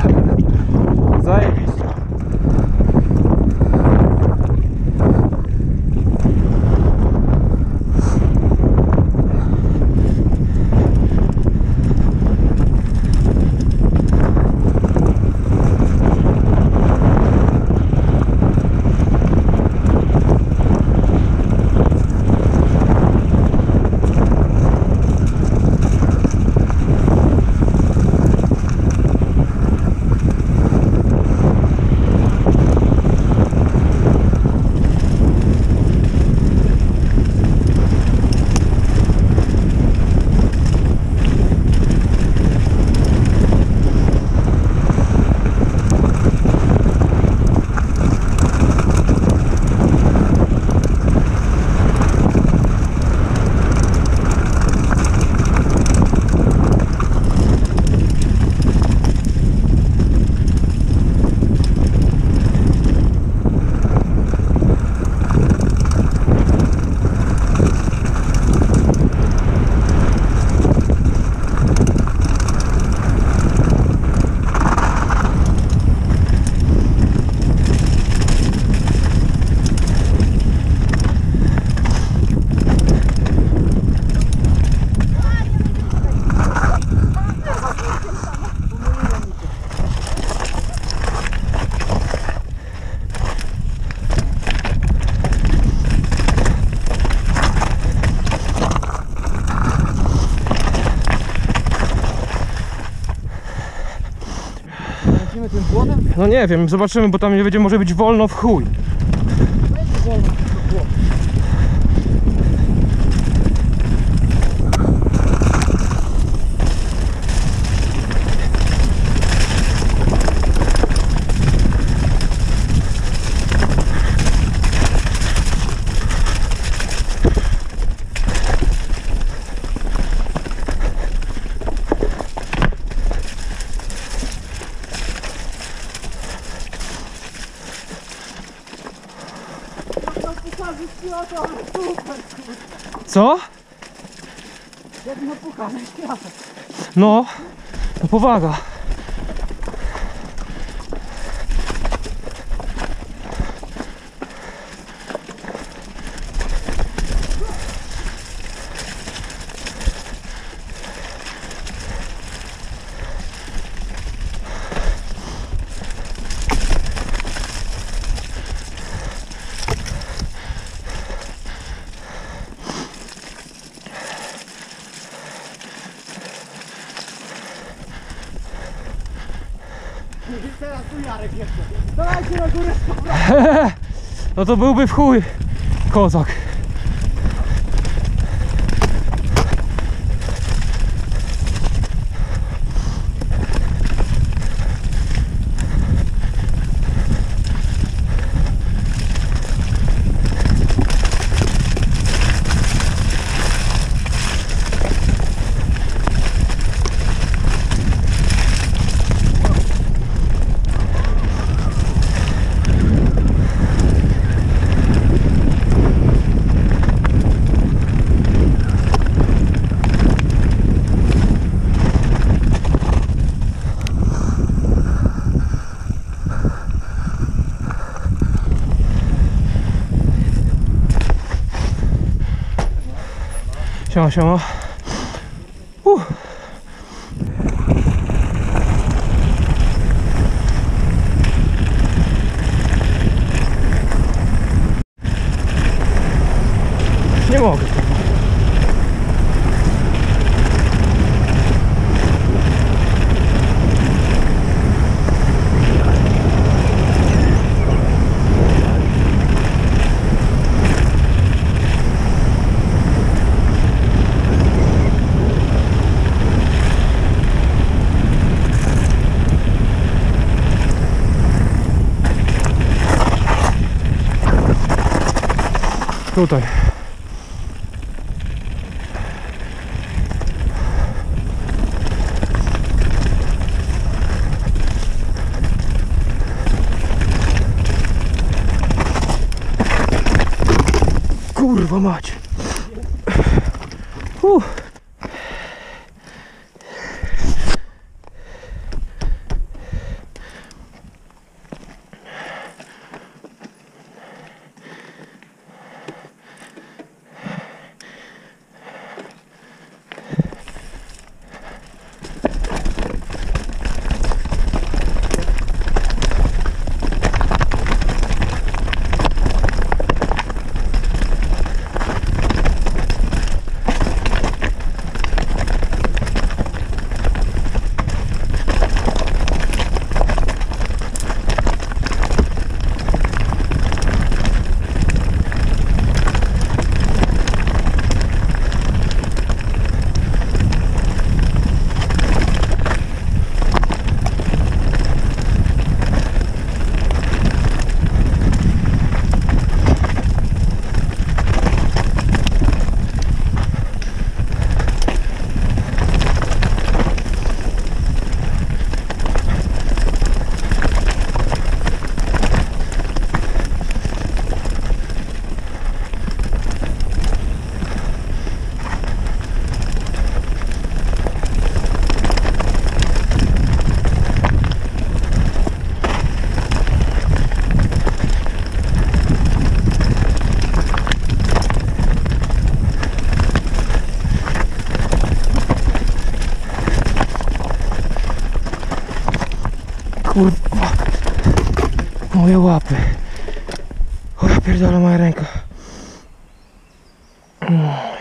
Заебись. Tym? No nie wiem, zobaczymy, bo tam nie będzie może być wolno w chuj. Co? Jak no pucha, No, no powaga. Jarek jeszcze. Dawajcie na górę. No to byłby w chuj kozak. 行了，行。Tutaj. Kurwa mać. Uh. Kurwa. Moje łapy. O ja pierdolę moja ręka. Mm.